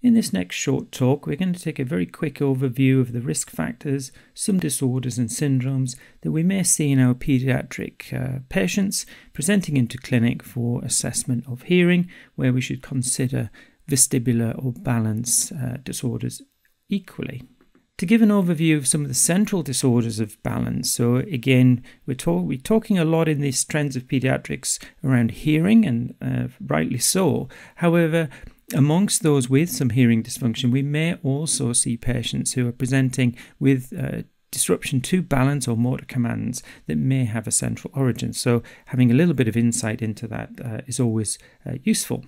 In this next short talk, we're going to take a very quick overview of the risk factors, some disorders and syndromes that we may see in our paediatric uh, patients presenting into clinic for assessment of hearing, where we should consider vestibular or balance uh, disorders equally. To give an overview of some of the central disorders of balance, so again, we're, talk- we're talking a lot in these trends of pediatrics around hearing, and uh, rightly so. However, Amongst those with some hearing dysfunction, we may also see patients who are presenting with uh, disruption to balance or motor commands that may have a central origin. So, having a little bit of insight into that uh, is always uh, useful.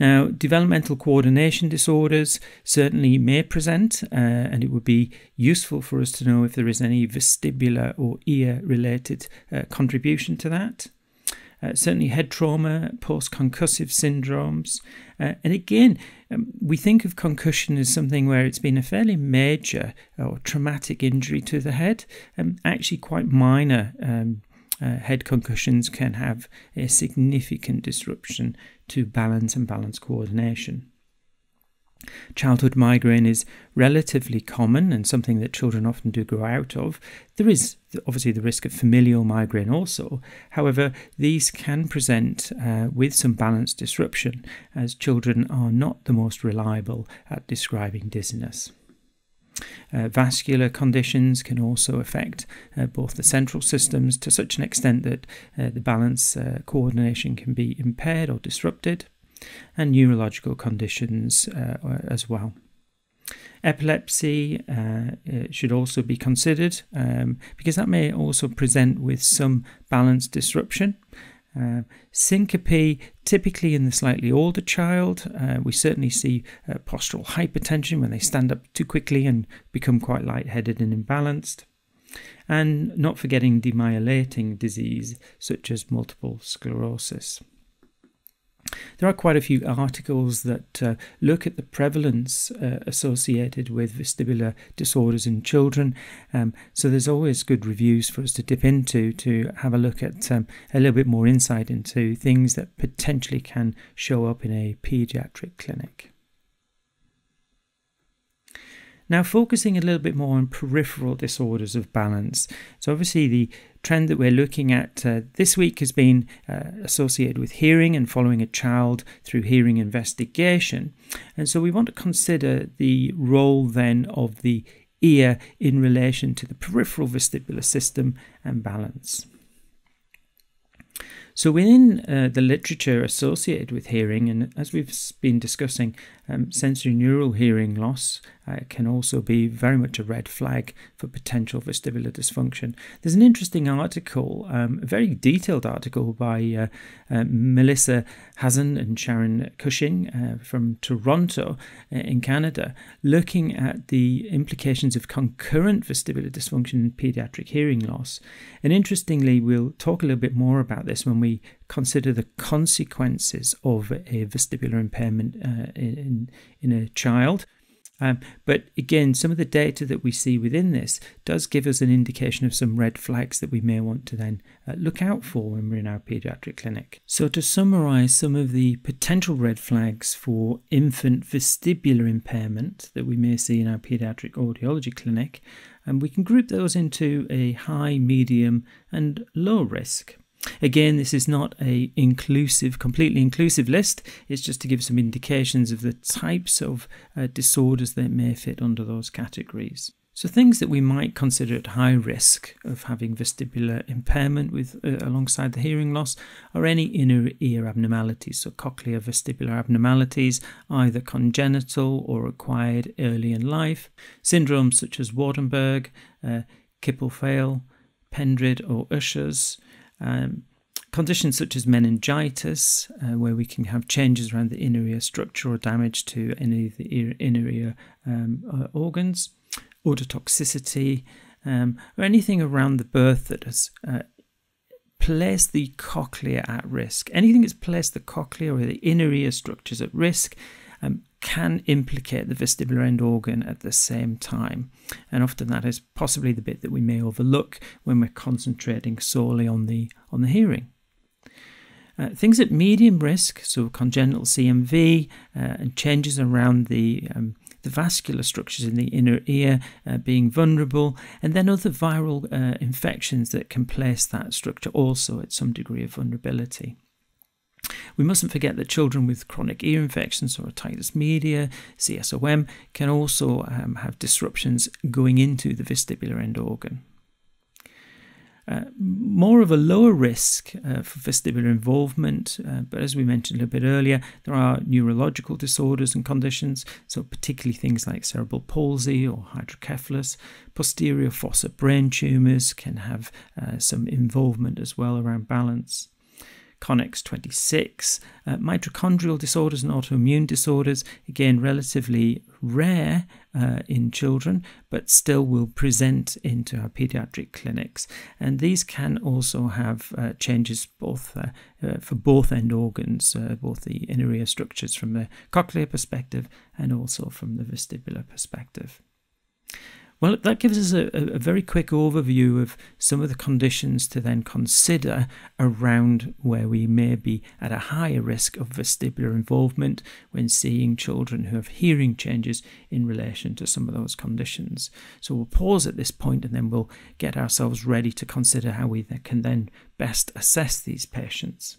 Now, developmental coordination disorders certainly may present, uh, and it would be useful for us to know if there is any vestibular or ear related uh, contribution to that. Uh, certainly head trauma, post concussive syndromes. Uh, and again, um, we think of concussion as something where it's been a fairly major or traumatic injury to the head, um, actually, quite minor. Um, uh, head concussions can have a significant disruption to balance and balance coordination. Childhood migraine is relatively common and something that children often do grow out of. There is obviously the risk of familial migraine also. However, these can present uh, with some balance disruption as children are not the most reliable at describing dizziness. Uh, vascular conditions can also affect uh, both the central systems to such an extent that uh, the balance uh, coordination can be impaired or disrupted and neurological conditions uh, as well. Epilepsy uh, should also be considered um, because that may also present with some balance disruption. Uh, syncope, typically in the slightly older child, uh, we certainly see uh, postural hypertension when they stand up too quickly and become quite lightheaded and imbalanced. And not forgetting demyelinating disease such as multiple sclerosis. There are quite a few articles that uh, look at the prevalence uh, associated with vestibular disorders in children. Um, so there's always good reviews for us to dip into to have a look at um, a little bit more insight into things that potentially can show up in a pediatric clinic. Now, focusing a little bit more on peripheral disorders of balance. So, obviously, the trend that we're looking at uh, this week has been uh, associated with hearing and following a child through hearing investigation. And so, we want to consider the role then of the ear in relation to the peripheral vestibular system and balance. So, within uh, the literature associated with hearing, and as we've been discussing, um, sensory neural hearing loss uh, can also be very much a red flag for potential vestibular dysfunction. There's an interesting article, um, a very detailed article by uh, uh, Melissa Hazen and Sharon Cushing uh, from Toronto uh, in Canada, looking at the implications of concurrent vestibular dysfunction in pediatric hearing loss. And interestingly, we'll talk a little bit more about this when we consider the consequences of a vestibular impairment uh, in, in a child. Um, but again, some of the data that we see within this does give us an indication of some red flags that we may want to then uh, look out for when we're in our pediatric clinic. So, to summarize some of the potential red flags for infant vestibular impairment that we may see in our pediatric audiology clinic, and um, we can group those into a high, medium, and low risk. Again, this is not a inclusive, completely inclusive list. It's just to give some indications of the types of uh, disorders that may fit under those categories. So things that we might consider at high risk of having vestibular impairment with uh, alongside the hearing loss are any inner ear abnormalities, so cochlear vestibular abnormalities, either congenital or acquired early in life, syndromes such as Waardenburg, uh, Klippel-Feil, Pendred or Usher's, um, conditions such as meningitis, uh, where we can have changes around the inner ear structure or damage to any of the ear, inner ear um, uh, organs, ototoxicity, um, or anything around the birth that has uh, placed the cochlea at risk. Anything that's placed the cochlea or the inner ear structures at risk um, can implicate the vestibular end organ at the same time. And often that is possibly the bit that we may overlook when we're concentrating solely on the, on the hearing. Uh, things at medium risk, so congenital CMV uh, and changes around the um, the vascular structures in the inner ear uh, being vulnerable, and then other viral uh, infections that can place that structure also at some degree of vulnerability. We mustn't forget that children with chronic ear infections or otitis media, CSOM, can also um, have disruptions going into the vestibular end organ. Uh, more of a lower risk uh, for vestibular involvement, uh, but as we mentioned a bit earlier, there are neurological disorders and conditions, so particularly things like cerebral palsy or hydrocephalus. Posterior fossa brain tumours can have uh, some involvement as well around balance. Connex 26. Uh, mitochondrial disorders and autoimmune disorders, again, relatively rare uh, in children, but still will present into our pediatric clinics. And these can also have uh, changes both uh, uh, for both end organs, uh, both the inner ear structures from the cochlear perspective and also from the vestibular perspective. Well, that gives us a, a, very quick overview of some of the conditions to then consider around where we may be at a higher risk of vestibular involvement when seeing children who have hearing changes in relation to some of those conditions. So we'll pause at this point and then we'll get ourselves ready to consider how we can then best assess these patients.